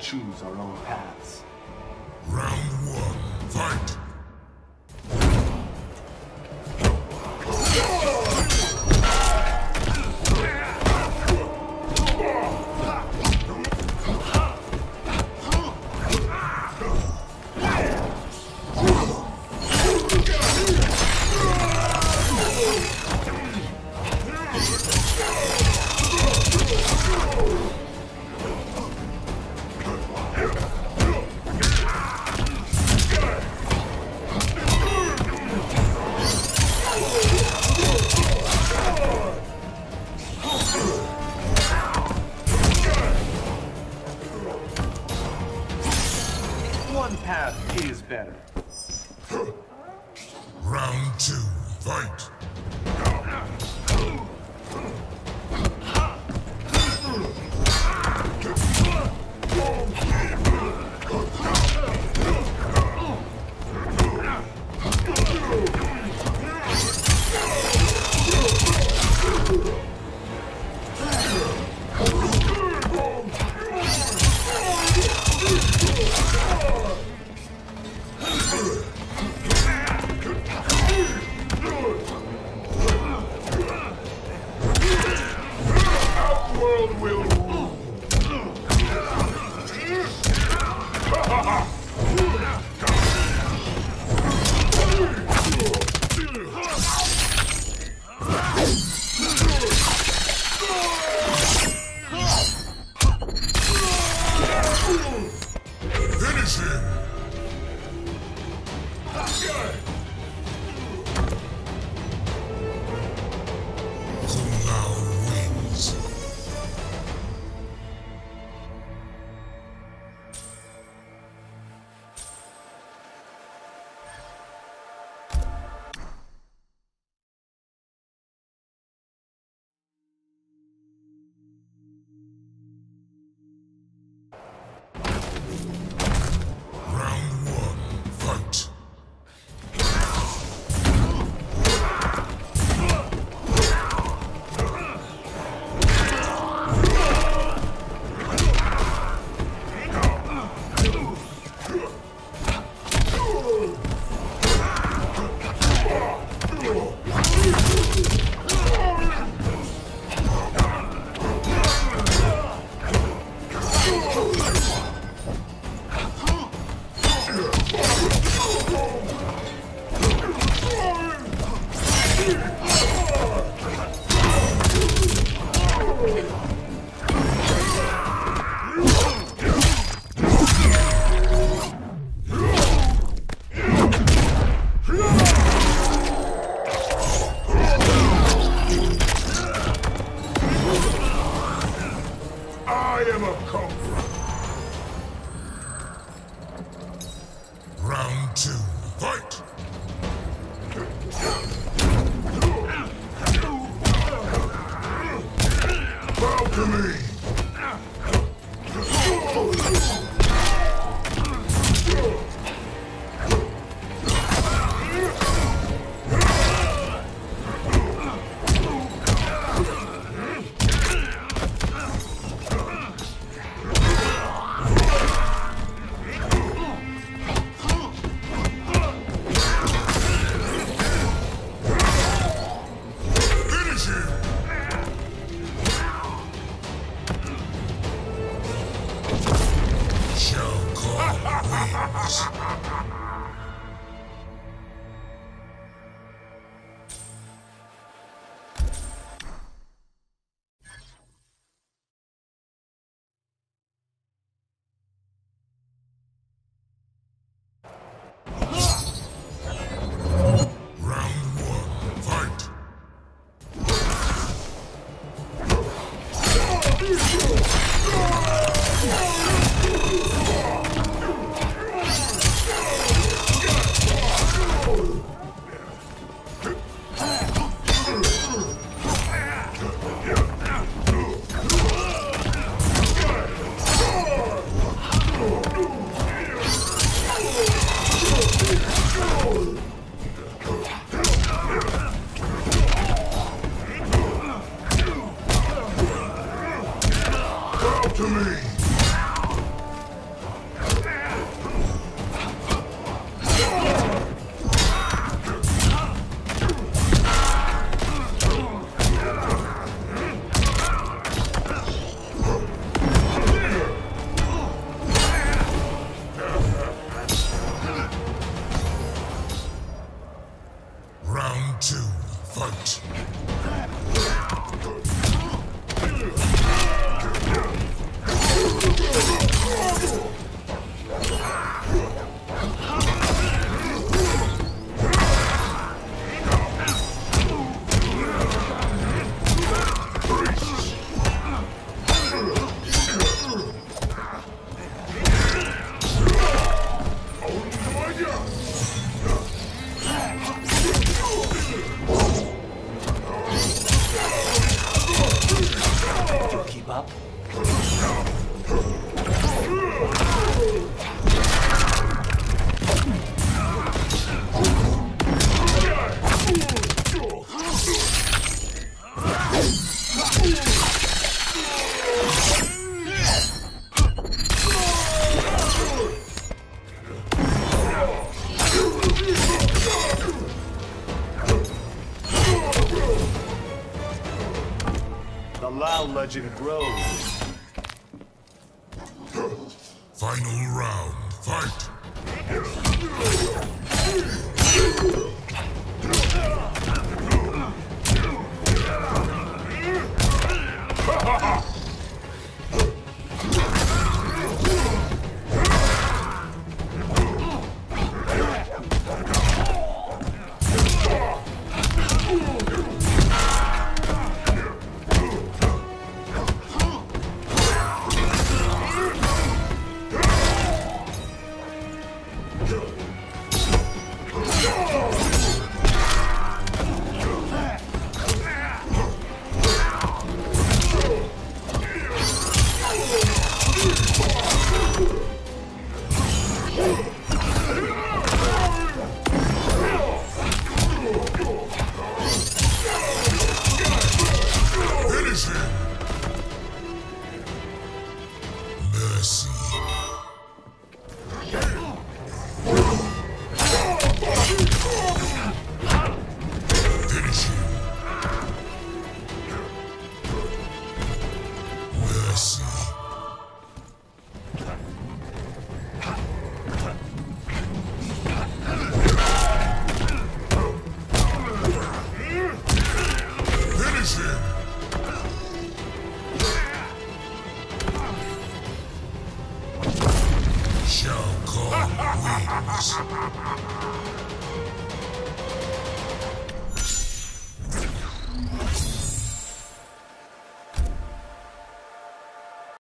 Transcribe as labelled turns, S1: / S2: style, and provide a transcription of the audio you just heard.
S1: choose our own paths.
S2: Round one, fight! Round two, fight! I am a conqueror. names. out!
S1: Legend grows.
S2: Final round. Fight. Mercy. Finish him. Mercy. Ha ha ha!